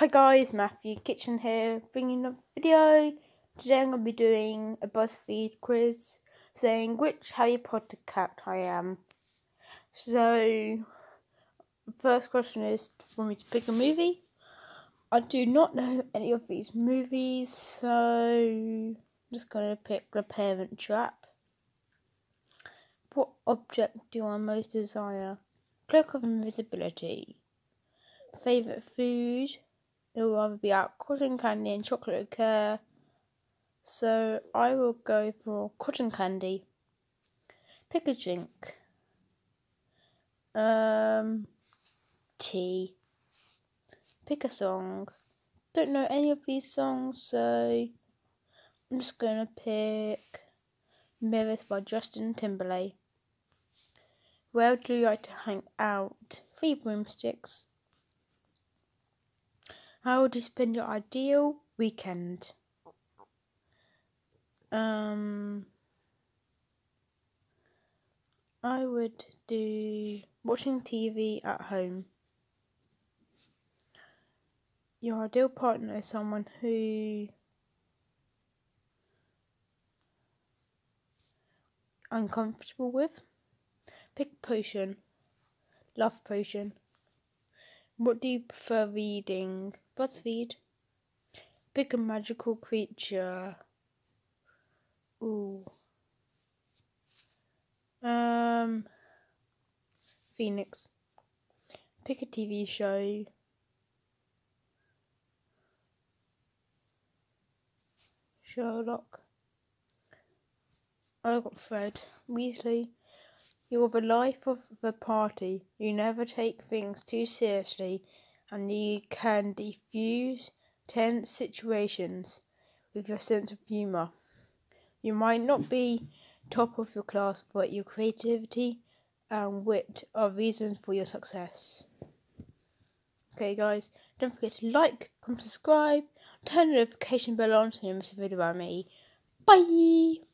Hi guys, Matthew Kitchen here, bringing a video. Today I'm going to be doing a BuzzFeed quiz saying which Harry Potter cat I am. So, first question is for me to pick a movie. I do not know any of these movies, so I'm just going to pick The Parent Trap. What object do I most desire? Cloak of Invisibility. Favourite food? it will either be out cotton candy and chocolate liqueur. So I will go for cotton candy. Pick a drink. Um, tea. Pick a song. Don't know any of these songs, so I'm just gonna pick Mirrors by Justin Timberlake. Where do you like to hang out? Three broomsticks. How would you spend your ideal weekend? Um, I would do watching TV at home. Your ideal partner is someone who I'm with. Pick potion. Love potion. What do you prefer reading? BuzzFeed. Pick a magical creature. Ooh. Um. Phoenix. Pick a TV show. Sherlock. I got Fred. Weasley. You're the life of the party. You never take things too seriously and you can defuse tense situations with your sense of humour. You might not be top of your class, but your creativity and wit are reasons for your success. Okay, guys, don't forget to like, comment, subscribe, turn the notification bell on so you don't miss a video by me. Bye!